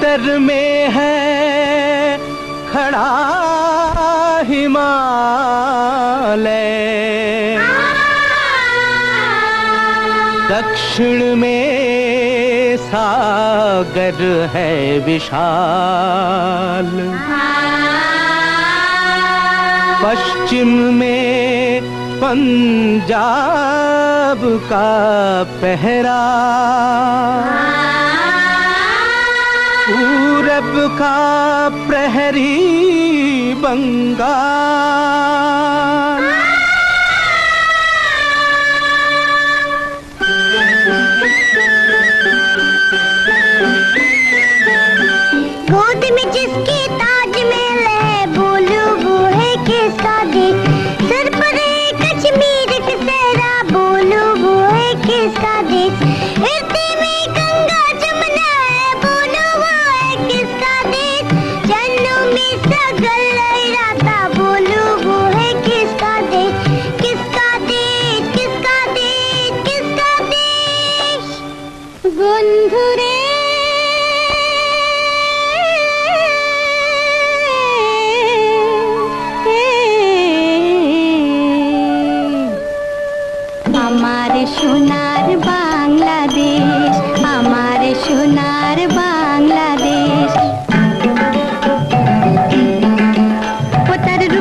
भीतर में है, खड़ा हिमालय। दक्षिण में सागर है विशाल। पश्चिम में पंजाब का पहरा। पूरब का प्रहरी बंगा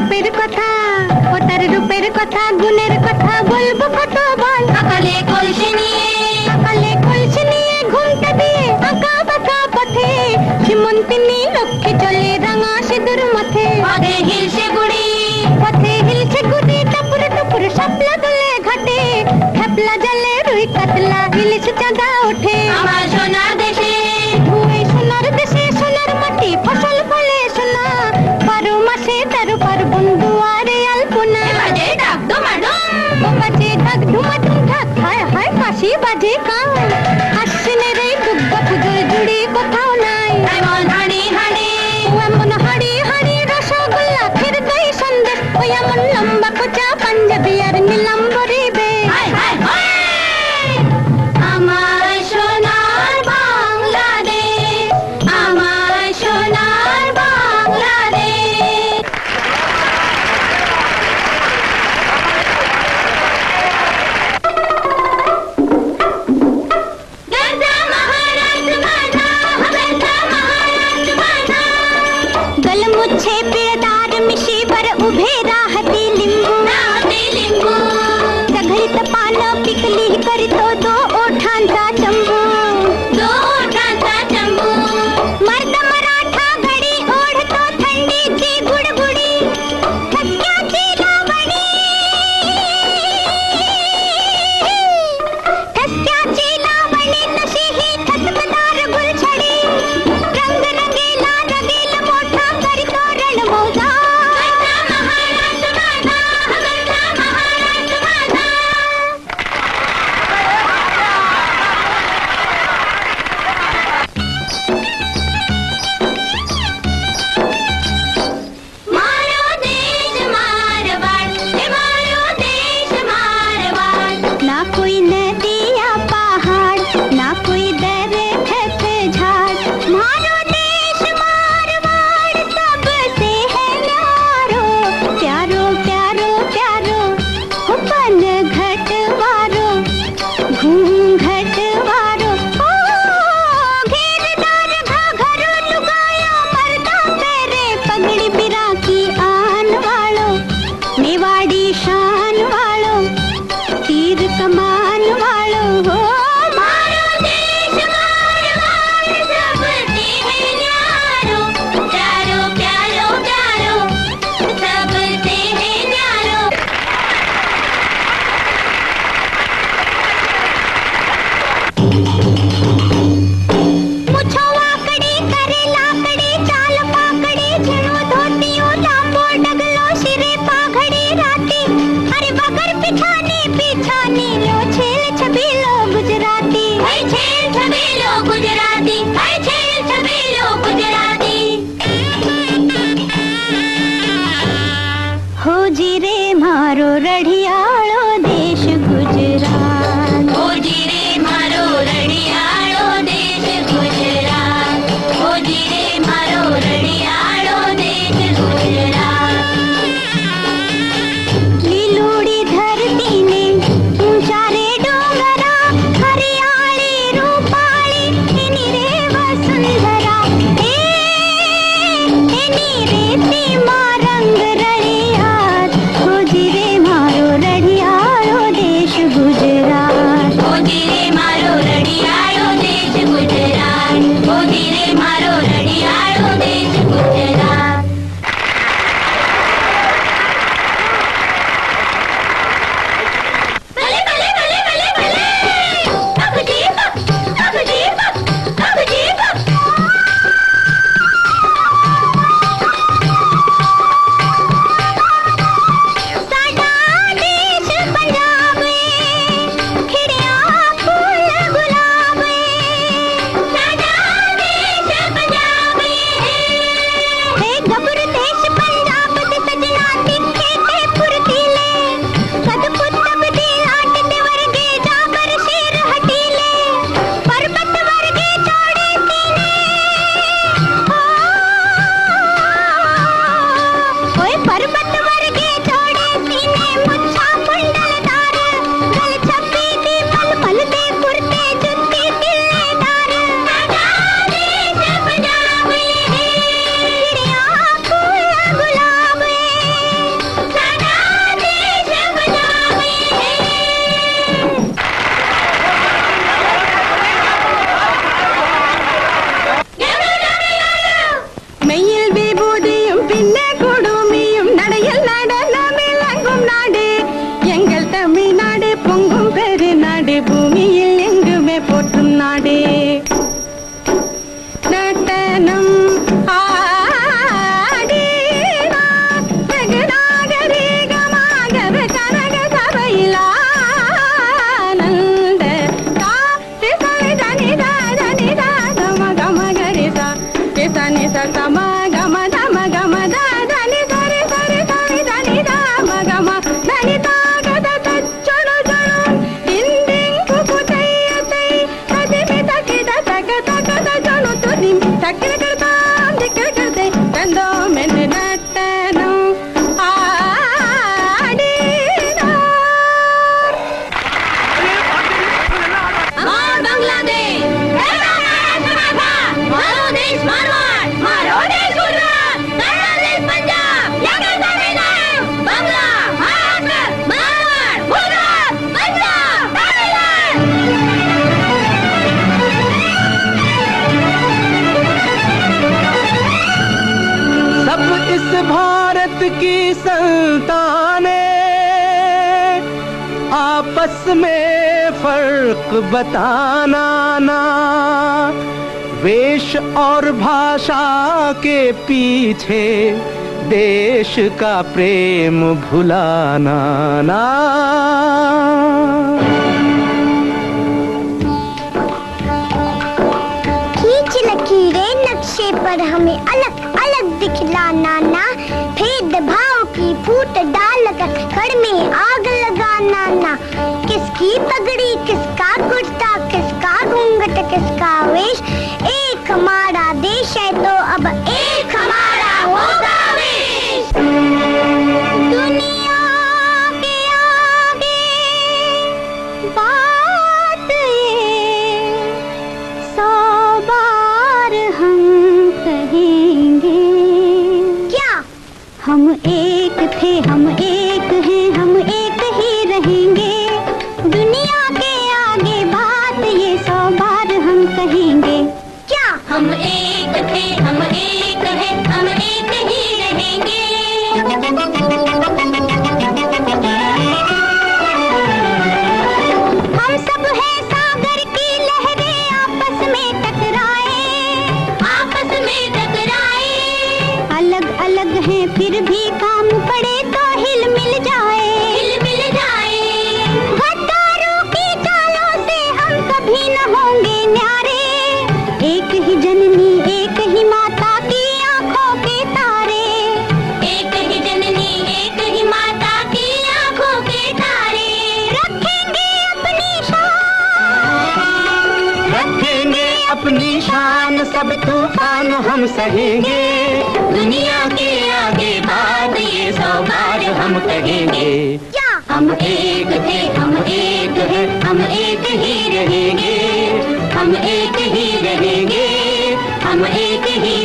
রূপের কথা ও তার রূপের কথা গুণে अधिक कर दो दो గమ గమ గమ की संताने, आपस में फ़र्क बताना ना। वेश और भाषा के पीछे देश का प्रेम भुलाना ना। खींच लकीरें नक्शे पर हमें अलग अलग दिखलाना ना। लगाना किसकी पगड़ी किसका कुर्ता किसका घूंघट किसका वेश? एक हमारा देश है तो अब एक हमारा होगा वेश। दुनिया के आगे बात ये सौ बार हम कहेंगे। क्या? हम एक थे हम अपनी शान सब तूफ़ान हम सहेंगे। दुनिया के आगे बात ये सौ बार हम कहेंगे। हम एक थे हम एक हैं हम एक ही रहेंगे। हम एक ही रहेंगे हम एक ही